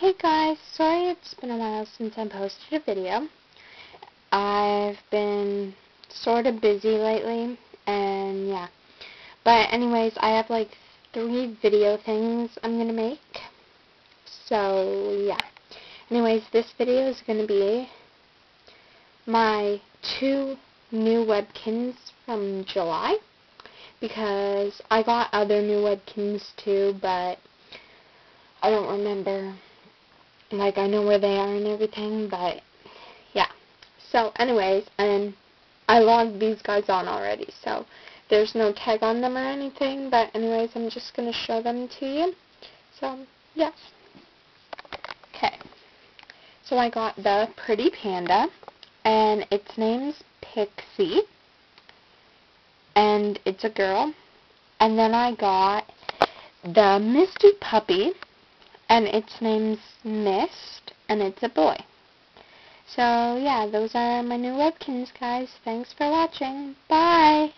Hey guys, sorry it's been a while since I posted a video. I've been sort of busy lately, and yeah. But anyways, I have like three video things I'm going to make. So, yeah. Anyways, this video is going to be my two new Webkinz from July. Because I got other new Webkinz too, but I don't remember like I know where they are and everything, but yeah. So anyways, and I logged these guys on already, so there's no tag on them or anything, but anyways, I'm just going to show them to you. So, yes. Okay. So I got the Pretty Panda, and its name's Pixie, and it's a girl. And then I got the Misty Puppy, and its name's Mist, and it's a boy. So, yeah, those are my new Webkinz, guys. Thanks for watching. Bye!